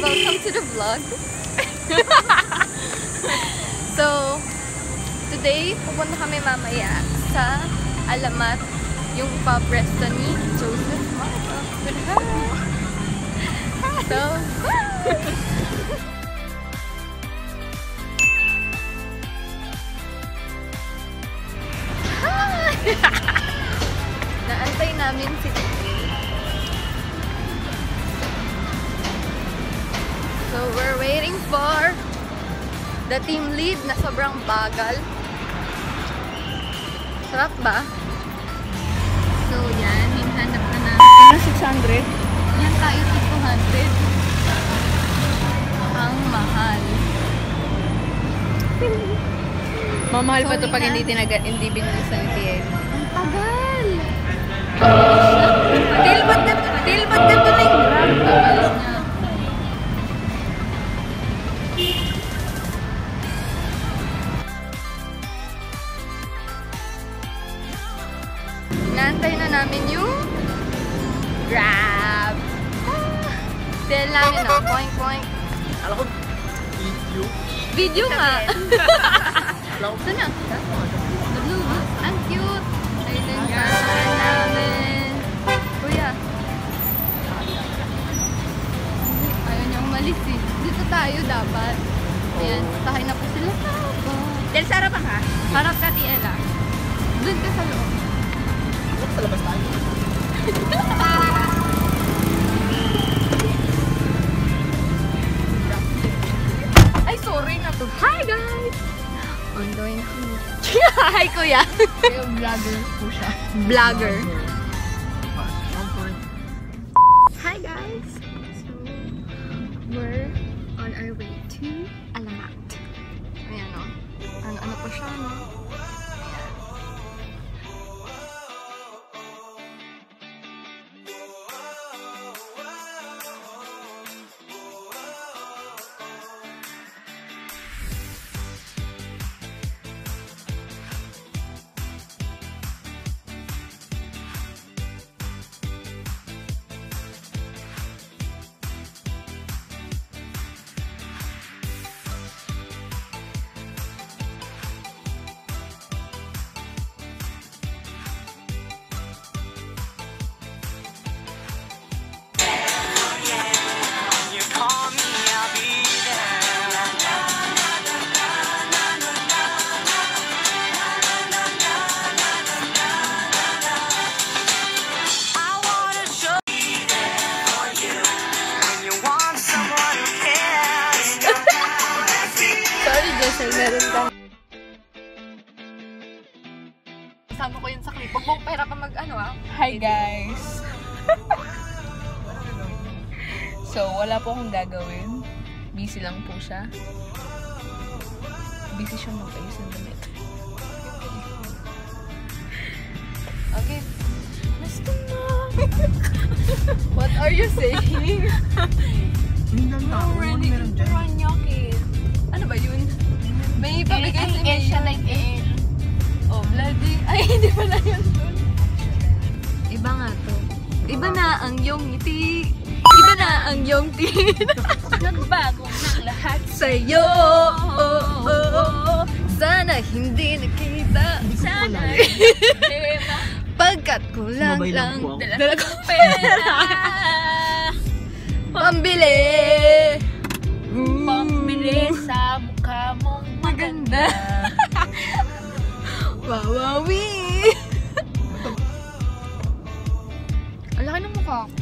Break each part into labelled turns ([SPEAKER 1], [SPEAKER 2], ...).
[SPEAKER 1] Welcome to the vlog. so, today, pupunta kami mamaya sa Alamat, yung pa-presto ni Joseph Mata. So, naantay namin si So, we're waiting for the team lead na sobrang bagal. Sarap ba? So, yan. Hinhanap na namin.
[SPEAKER 2] Ano 600?
[SPEAKER 1] Yan tayo sa 200. Ang mahal.
[SPEAKER 2] Mamahal pa to pag
[SPEAKER 1] na.
[SPEAKER 2] hindi tinaga, hindi binili sa TL.
[SPEAKER 1] Ang tagal!
[SPEAKER 2] Til, ba't ganito? Til, ba't ganito na yung grab?
[SPEAKER 1] Tagal niya. Naantay na namin yung Grab! Ah! Dahil namin na, poink poink.
[SPEAKER 3] Alam ko, video.
[SPEAKER 1] Video nga! Saan na? The blue. Ang cute! Ayun yung car namin. Kuya. Ayaw niya umalis eh. Dito tayo dapat. Ayan, sakay na po sila.
[SPEAKER 2] Del, sa harapan ka?
[SPEAKER 1] Harap ka, Tiela. Doon ka sa loob.
[SPEAKER 3] Sa labas tayo.
[SPEAKER 1] Ay, sorry na to. Hi, guys! Ongoing kami. Hi, kuya!
[SPEAKER 2] Yung vlogger po siya.
[SPEAKER 1] Vlogger.
[SPEAKER 3] Comfort.
[SPEAKER 2] Wala po akong gagawin. Busy lang po siya. Busy siya mag-ayos ng damit.
[SPEAKER 1] Okay. Gusto mo. What are you saying?
[SPEAKER 3] Ano meron dyan?
[SPEAKER 1] ano ba yun? May pabigay si Mayo.
[SPEAKER 2] siya like L.
[SPEAKER 1] Oh, bloody. Ay, hindi pala yun. Iba nga to. Iba na ang iyong ngiti. Na ang iyong tingin.
[SPEAKER 2] Nagbago ng lahat.
[SPEAKER 1] Sa'yo. Oh, oh, oh. Sana hindi nakita.
[SPEAKER 2] Sana.
[SPEAKER 1] Pagkat kulang
[SPEAKER 3] lang.
[SPEAKER 1] Dala ko pera. Pambili.
[SPEAKER 2] Pambili sa mukha mong maganda.
[SPEAKER 1] Wawawi. Ang laki ng mukha ko.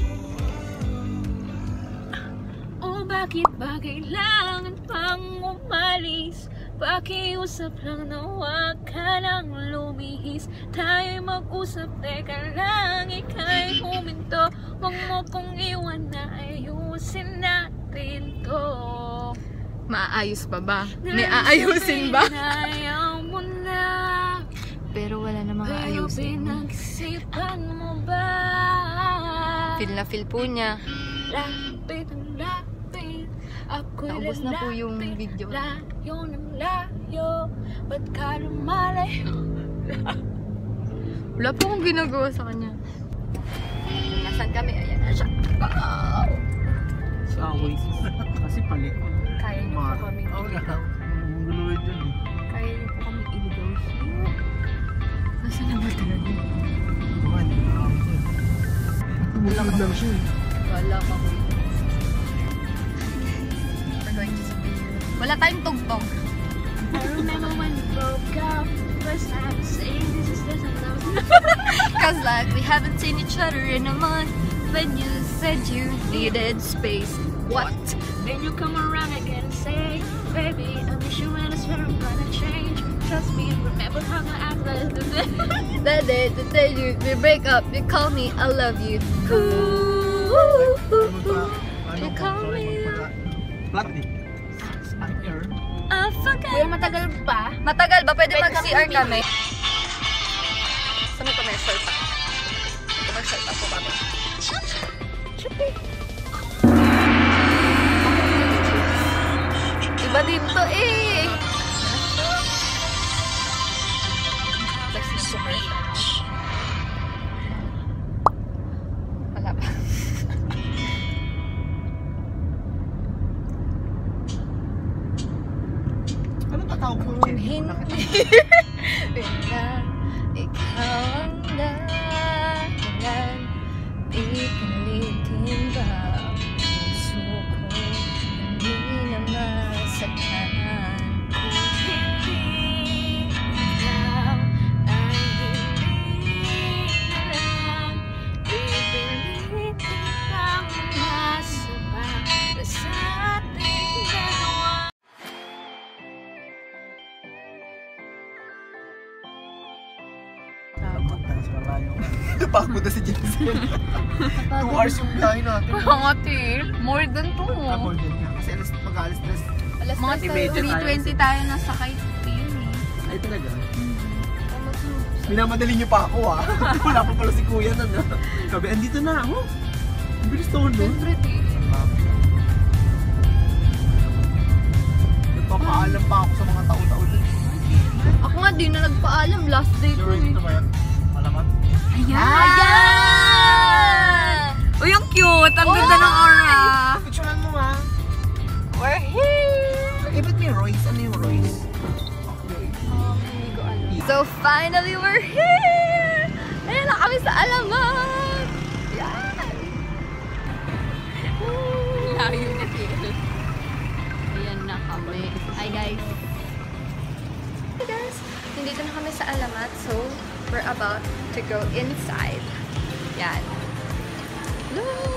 [SPEAKER 2] Bakit ba kailangan pang umalis? Pakiusap lang na huwag ka nang lumihis Tayo mag-usap, teka lang, ika'y huminto Huwag mo kong iwan na ayusin natin to
[SPEAKER 1] Maayos pa ba? May aayusin ba?
[SPEAKER 2] Ayaw mo na
[SPEAKER 1] Pero wala namang
[SPEAKER 2] Pero
[SPEAKER 1] aayusin.
[SPEAKER 2] pinagsipan mo ba?
[SPEAKER 1] Feel na feel po niya.
[SPEAKER 2] Lapit Ako'y
[SPEAKER 1] Naubos na po yung video.
[SPEAKER 2] Layo ng layo Ba't ka lumalayo?
[SPEAKER 1] Wala po akong ginagawa sa kanya. Nasaan kami? Ayan na siya. Wow!
[SPEAKER 3] So, away. Kasi palit.
[SPEAKER 2] Kaya niyo po kami
[SPEAKER 3] nga.
[SPEAKER 2] iligaw.
[SPEAKER 3] Ang guluwid yun eh.
[SPEAKER 2] Kaya niyo po kami iligaw. Nasaan na ba talaga?
[SPEAKER 3] Dyan. Tumulong lang siya eh.
[SPEAKER 2] Wala pa ko.
[SPEAKER 1] Wala tayong tugtog.
[SPEAKER 2] I remember when we broke up. First time saying this is just another.
[SPEAKER 1] Cause like we haven't seen each other in a month. When you said you needed space. What?
[SPEAKER 2] Then you come around again and say, Baby, I miss you and I swear I'm gonna change. Trust me, remember how I act like this.
[SPEAKER 1] The day, the day you we break up, you call me, I love you.
[SPEAKER 3] Ano pa? Ano
[SPEAKER 1] You call me
[SPEAKER 3] Flat eh. Air.
[SPEAKER 1] I forgot.
[SPEAKER 2] Kuya, matagal pa.
[SPEAKER 1] Matagal ba? Pwede
[SPEAKER 2] Pwede
[SPEAKER 1] mag-CR
[SPEAKER 2] kami.
[SPEAKER 1] Sa may commercial pa. Commercial pa po kami. Iba din to eh.
[SPEAKER 2] ตอกคุณหิน
[SPEAKER 3] Taas malayo. Napagod na si Jensen. Two hours yung biyahe natin.
[SPEAKER 1] Mga til, more than two
[SPEAKER 3] Ako din nga. Kasi alas, pag-alas stress.
[SPEAKER 1] Alas
[SPEAKER 3] Mga
[SPEAKER 1] tres
[SPEAKER 3] Tibetan
[SPEAKER 1] tayo,
[SPEAKER 3] tayo.
[SPEAKER 1] 3.20 tayo nasakay eh
[SPEAKER 3] Ay talaga? Minamadali niyo pa ako ah. Wala pa pala si kuya nun ah. Sabi, andito na ako. Ang bilis to
[SPEAKER 1] di
[SPEAKER 3] Nagpapaalam pa ako sa mga tao-tao dun.
[SPEAKER 1] Ako nga di na nagpaalam, last day ko eh
[SPEAKER 3] ba yan? Malaman?
[SPEAKER 1] Ayan! Uy, ang cute! Ang ganda ng aura!
[SPEAKER 3] Picturean mo nga.
[SPEAKER 1] We're here!
[SPEAKER 3] Ba't may Royce? Ano yung Royce?
[SPEAKER 1] So finally, we're here! Ayan na kami sa Alamat! Yan! Layo na Ayan na kami. Hi guys! Hi guys! Nandito na kami sa Alamat, so we're about to go inside. Yan. Look!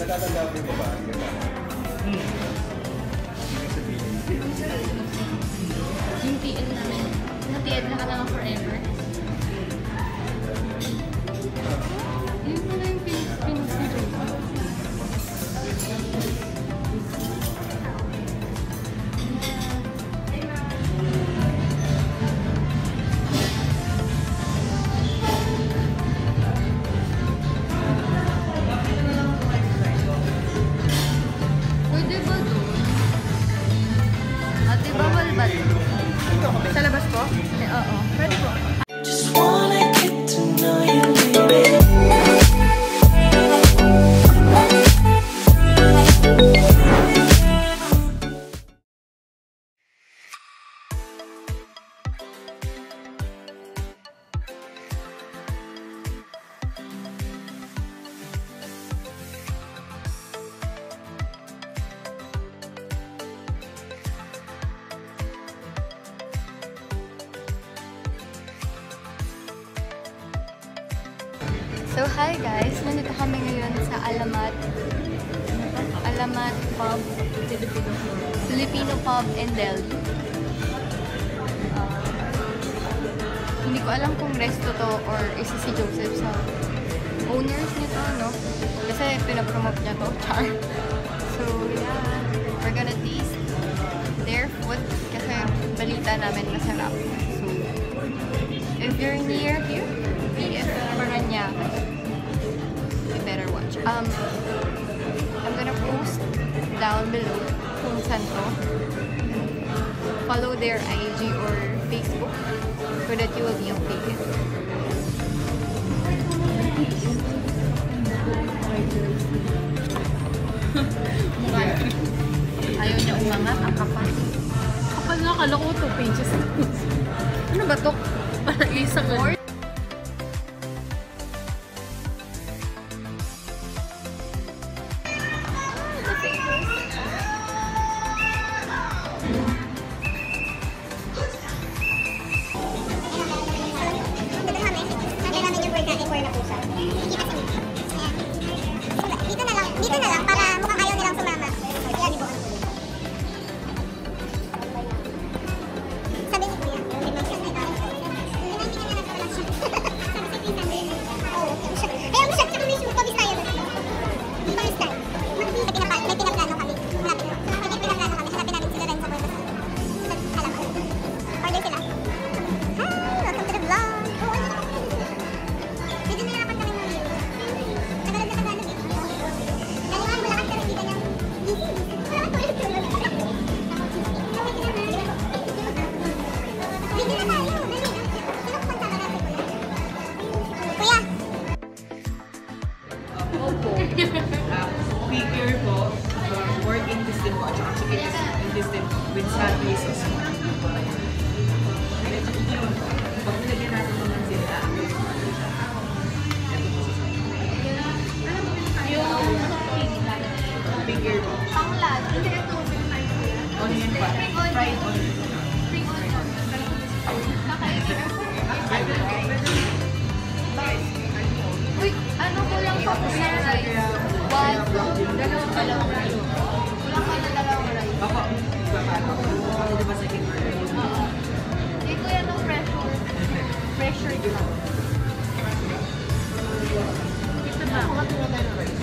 [SPEAKER 1] Yung TL namin. Yung TL na ka lang forever. So, hi guys! Nandito kami ngayon sa Alamat Alamat Pub Filipino Pub in Delhi. Uh, hindi ko alam kung resto to or isa si Joseph sa owners nito, no? Kasi pinapromote niya to, char. So, yeah. We're gonna taste their food kasi balita namin masarap. So, if you're near here, if Paranaque, you better watch. Um, I'm gonna post down below kung saan to. Follow their IG or Facebook so that you will be updated. Ayaw niya umangat, ang kapal.
[SPEAKER 2] Kapag nakala ko, two pages.
[SPEAKER 1] Ano ba to?
[SPEAKER 2] Parang isang
[SPEAKER 1] Uy, ano ko lang pa po na rice? One, dalawang dalawang
[SPEAKER 3] di ba sa king order?
[SPEAKER 1] Oo. Hindi ko yan ng pressure. Pressure lang.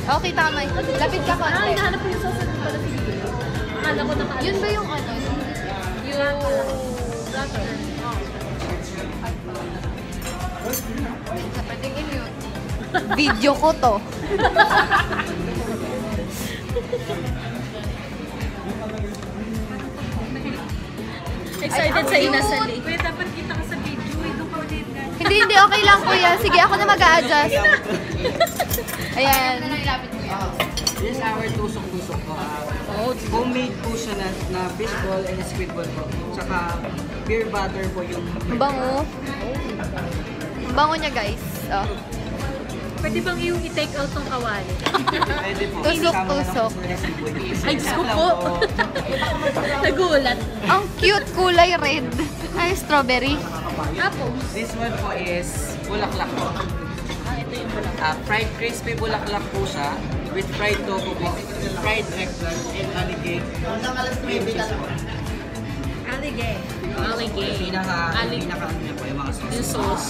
[SPEAKER 1] Okay, tama. Lapit ka
[SPEAKER 2] Ah,
[SPEAKER 1] konti.
[SPEAKER 2] hinahanap ko yung sauce at pala si Gio. Akala ko naka...
[SPEAKER 1] Yun ba yung ano?
[SPEAKER 2] Yung...
[SPEAKER 1] Sa pwedeng i-mute. Video ko to.
[SPEAKER 2] Excited sa inasali.
[SPEAKER 1] cute.
[SPEAKER 2] Kuya, dapat kita ka sa video. Eh, doon ka ulit na.
[SPEAKER 1] Hindi, hindi. Okay lang, kuya. Sige, ako na mag-a-adjust. Ayan.
[SPEAKER 4] This is our tusok-tusok po.
[SPEAKER 2] Oh,
[SPEAKER 4] Homemade po siya na, na fish ball and squid ball po. Tsaka beer butter po yung...
[SPEAKER 1] Ang bango. Ang bango niya, guys. Oh.
[SPEAKER 2] Pwede bang yung i-take out tong kawali?
[SPEAKER 4] Pwede po.
[SPEAKER 1] Tusok,
[SPEAKER 4] lang
[SPEAKER 1] tusok.
[SPEAKER 2] Ay, Diyos ko
[SPEAKER 4] Lang
[SPEAKER 2] po. Nagulat.
[SPEAKER 1] Ang cute kulay red. Ay, strawberry.
[SPEAKER 2] Apple.
[SPEAKER 4] This one po is bulaklak po.
[SPEAKER 2] Ah, ito yung wala.
[SPEAKER 4] Ah, fried crispy bulaklak po siya with fried tofu with fried eggplant and aligay.
[SPEAKER 2] Aligay. Aligay.
[SPEAKER 4] Pinaka,
[SPEAKER 2] Alig-
[SPEAKER 4] pinaka ano niya po yung mga sauce.
[SPEAKER 2] Yung sauce.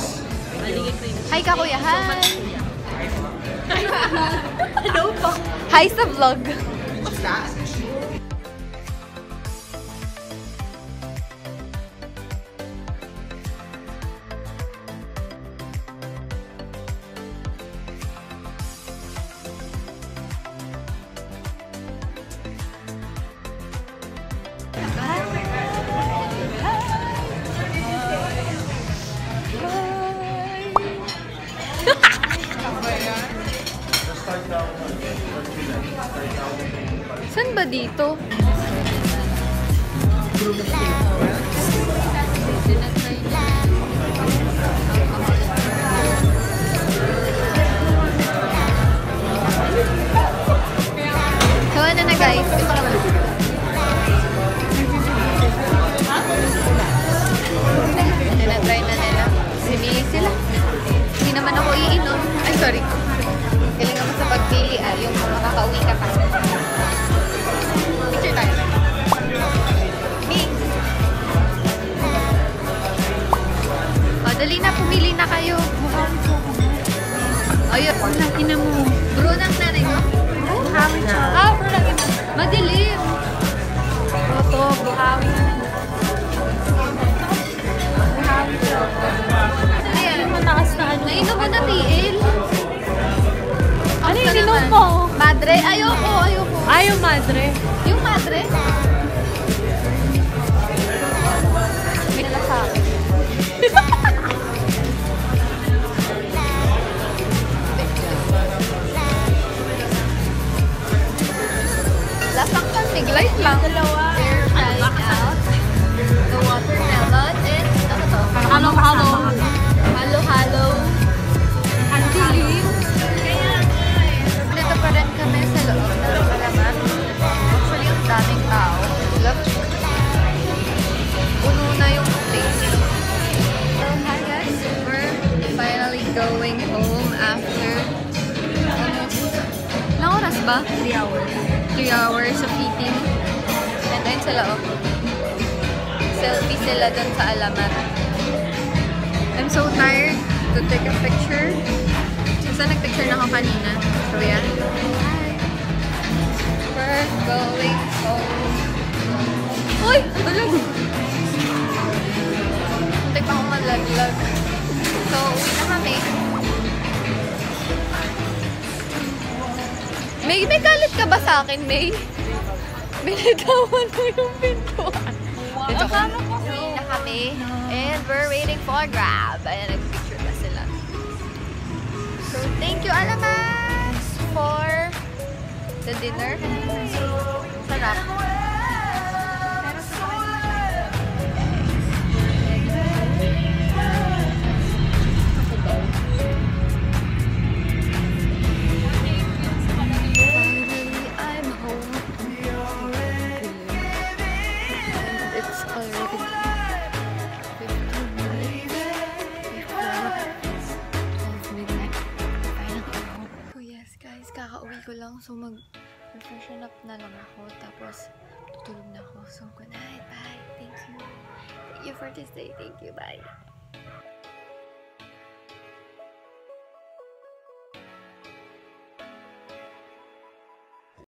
[SPEAKER 2] Aligay cream.
[SPEAKER 1] Hi ka, kuya. Hi.
[SPEAKER 2] Hello po.
[SPEAKER 1] Hi sa vlog. Saan ba dito? So ano na guys? Tinatry na nila. Simili sila. Hindi naman ako iinom. Ay, sorry. Dali kayo. Ayun.
[SPEAKER 2] Nang ina mo.
[SPEAKER 1] Bro ng nanay mo?
[SPEAKER 2] Buhawi siya.
[SPEAKER 1] Ah, bro ng ina. Madilim.
[SPEAKER 2] Ito, buhawi. Buhawi siya.
[SPEAKER 1] Ayan.
[SPEAKER 2] Mataas na ano.
[SPEAKER 1] Nainom mo na, TL.
[SPEAKER 2] Ano yung inom mo?
[SPEAKER 1] Madre? Ayoko, ayoko.
[SPEAKER 2] Ayaw, madre.
[SPEAKER 1] Yung madre? Lasang kan, light lang. Dalawa. Trying out the watermelon and ano to?
[SPEAKER 2] Halo-halo.
[SPEAKER 1] Halo-halo. Ang dilim. Dito pa rin kami sa loob ng Alaman. Actually, ang daming tao. Look. Puno na yung place. So, hi guys. We're finally going home after almost ilang oras ba? 3 hours. 3 hours of eating. And then sa loob. Selfie sila dun sa Alamat. I'm so tired to take a picture. Kasi nagpicture na ako kanina. So yeah. Hi! We're going home. Uy! Tulog! Hindi pa ako malaglag. So, uwi na kami. May, may galit ka ba sa akin, May? Binitawan mo yung pintuan. Dito ko. Uwi na kami. And we're waiting for Grab. Ayan, nag-picture na sila. So, thank you, Alamas, for the dinner. Sarap. For this day. Thank you. Bye.